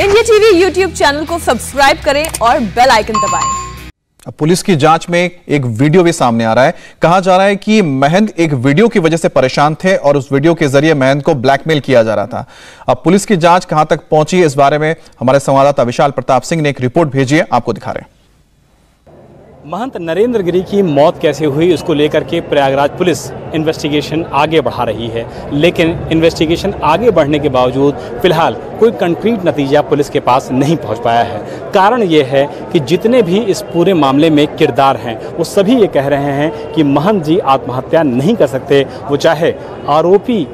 India TV YouTube channel को subscribe करें और बेल आइकन दबाएँ। पुलिस की जाँच में एक वीडियो भी सामने आ रहा है। कहा जा रहा है कि महंत एक वीडियो की वजह से परेशान थे और उस वीडियो के ज़रिए महंत को ब्लैकमेल किया जा रहा था। अब पुलिस की जाँच कहाँ तक पहुँची, इस बारे में हमारे संवाददाता विशाल प्रताप सिंह ने एक रिपोर्ट भेजी है, आपको दिखा रहे हैं। महंत नरेंद्र गिरी की मौत कैसे हुई, उसको लेकर के प्रयागराज पुलिस इन्वेस्टिगेशन आगे बढ़ा रही है। लेकिन इन्वेस्टिगेशन आगे बढ़ने के बावजूद, फ़िलहाल कोई कंक्रीट नतीजा पुलिस के पास नहीं पहुँच पाया है। कारण ये है कि जितने भी इस पूरे मामले में किरदार हैं, वो सभी ये कह रहे हैं कि महंत जी आत्महत्या नहीं कर सकते। वो चाहे आरोपी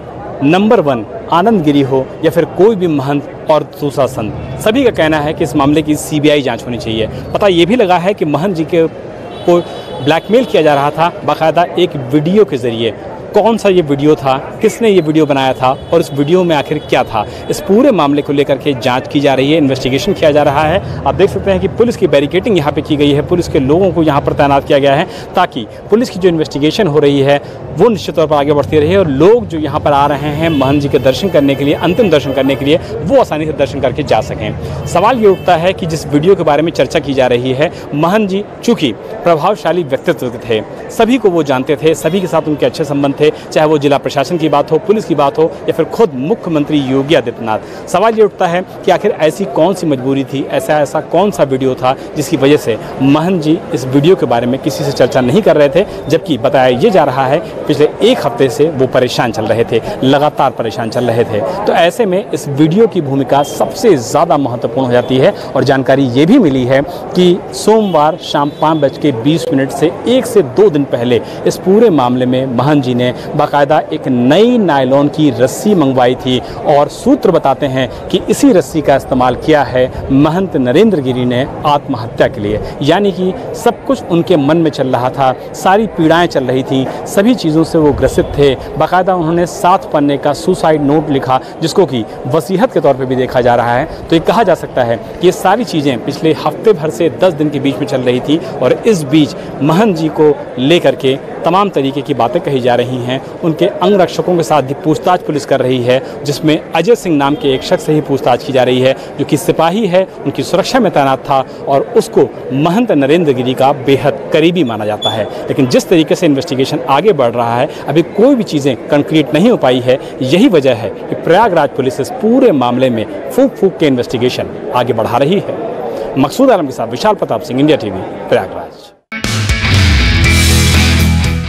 नंबर वन आनंद गिरी हो या फिर कोई भी महंत और दूसरा संत। सभी का कहना है कि इस मामले की सीबीआई जाँच होनी चाहिए। पता ये भी लगा है कि महंत जी के को ब्लैकमेल किया जा रहा था बाकायदा एक वीडियो के ज़रिए। कौन सा ये वीडियो था? किसने ये वीडियो बनाया था? और इस वीडियो में आखिर क्या था? इस पूरे मामले को लेकर के जाँच की जा रही है इन्वेस्टिगेशन किया जा रहा है। आप देख सकते हैं कि पुलिस की बैरिकेटिंग यहाँ पे की गई है। पुलिस के लोगों को यहाँ पर तैनात किया गया है ताकि पुलिस की जो इन्वेस्टिगेशन हो रही है, वो निश्चित तौर पर आगे बढ़ती रही और लोग जो यहाँ पर आ रहे हैं, महन जी के दर्शन करने के लिए, अंतिम दर्शन करने के लिए, वो आसानी से दर्शन करके जा सकें। सवाल ये उठता है कि जिस वीडियो के बारे में चर्चा की जा रही है, महन जी चूँकि प्रभावशाली व्यक्तित्व थे, सभी को वो जानते थे, सभी के साथ उनके अच्छे संबंध थे, चाहे वो जिला प्रशासन की बात हो, पुलिस की बात हो, या फिर खुद मुख्यमंत्री योगी आदित्यनाथ। सवाल ये उठता है कि आखिर ऐसी कौन सी मजबूरी थी, ऐसा ऐसा कौन सा वीडियो था, जिसकी वजह से महन जी इस वीडियो के बारे में किसी से चर्चा नहीं कर रहे थे, जबकि बताया ये जा रहा है, पिछले एक हफ़्ते से वो परेशान चल रहे थे, लगातार परेशान चल रहे थे। तो ऐसे में इस वीडियो की भूमिका सबसे ज़्यादा महत्वपूर्ण हो जाती है, और जानकारी ये भी मिली है कि सोमवार शाम पाँच बज के बीस मिनट से एक से दो दिन पहले इस पूरे मामले में महन जी ने बाकायदा एक नई नायलॉन की रस्सी मंगवाई थी और सूत्र बताते हैं कि इसी रस्सी का इस्तेमाल किया है महंत नरेंद्र गिरी ने आत्महत्या के लिए। यानी कि सब कुछ उनके मन में चल रहा था, सारी पीड़ाएँ चल रही थी, सभी चीज़ों से वो ग्रसित थे। बाकायदा उन्होंने सात पन्ने का सुसाइड नोट लिखा, जिसको कि वसीहत के तौर पर भी देखा जा रहा है। तो ये कहा जा सकता है कि ये सारी चीज़ें पिछले हफ़्ते भर से दस दिन के बीच में चल रही थी और इस बीच महंत जी को लेकर के तमाम तरीके की बातें कही जा रही हैं। उनके अंगरक्षकों के साथ भी पूछताछ पुलिस कर रही है, जिसमें अजय सिंह नाम के एक शख्स से ही पूछताछ की जा रही है, जो कि सिपाही है, उनकी सुरक्षा में तैनात था और उसको महंत नरेंद्र गिरी का बेहद करीबी माना जाता है। लेकिन जिस तरीके से इन्वेस्टिगेशन आगे बढ़ रहा है, अभी कोई भी चीज़ें कंक्रीट नहीं हो पाई है। यही वजह है कि प्रयागराज पुलिस इस पूरे मामले में फूक फूक के इन्वेस्टिगेशन आगे बढ़ा रही है। मकसूद आलम के साथ विशाल प्रताप सिंह इंडिया टीवी प्रयागराज।